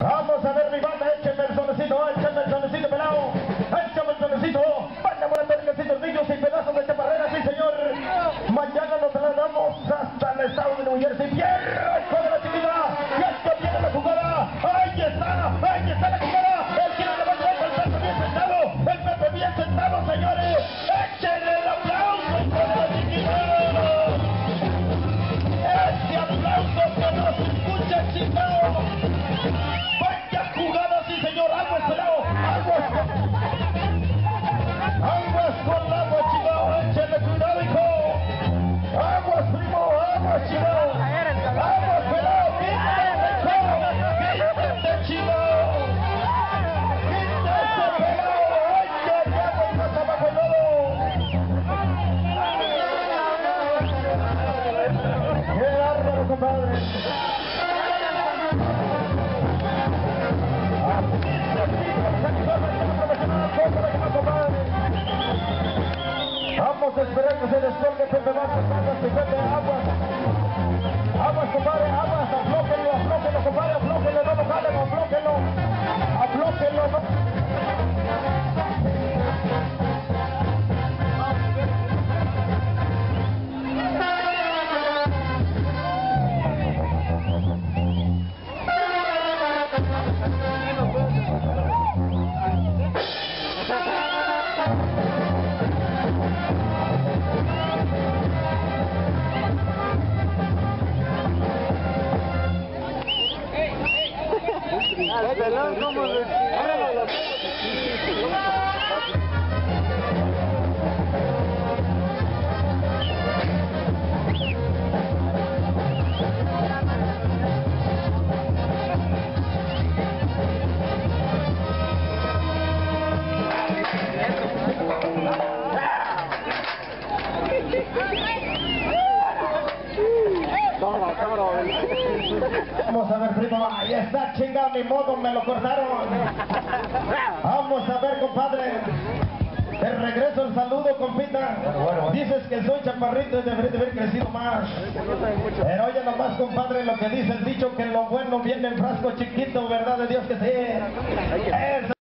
Vamos a ver mi banda, écheme el sonecito, écheme el sonecito pelado, écheme el sonecito, banda buena vergacito, niños y pedazos de chaparrera, sí señor. Mañana nos trasladamos hasta el estado de New Jersey, ¡Vaya Que se descolgue Pepe Vázquez, aguas, Pepe, aguas. Aguas, compadre, Her zaman. Her zaman. Vamos a ver, primo, ahí está, chingado, ni modo, me lo cortaron. Vamos a ver, compadre. Te regreso el saludo, compita. Dices que soy chaparrito y debería de haber crecido más. Pero oye nomás, compadre, lo que dice el dicho, que lo bueno viene en frasco chiquito, ¿verdad de Dios que sí? Eso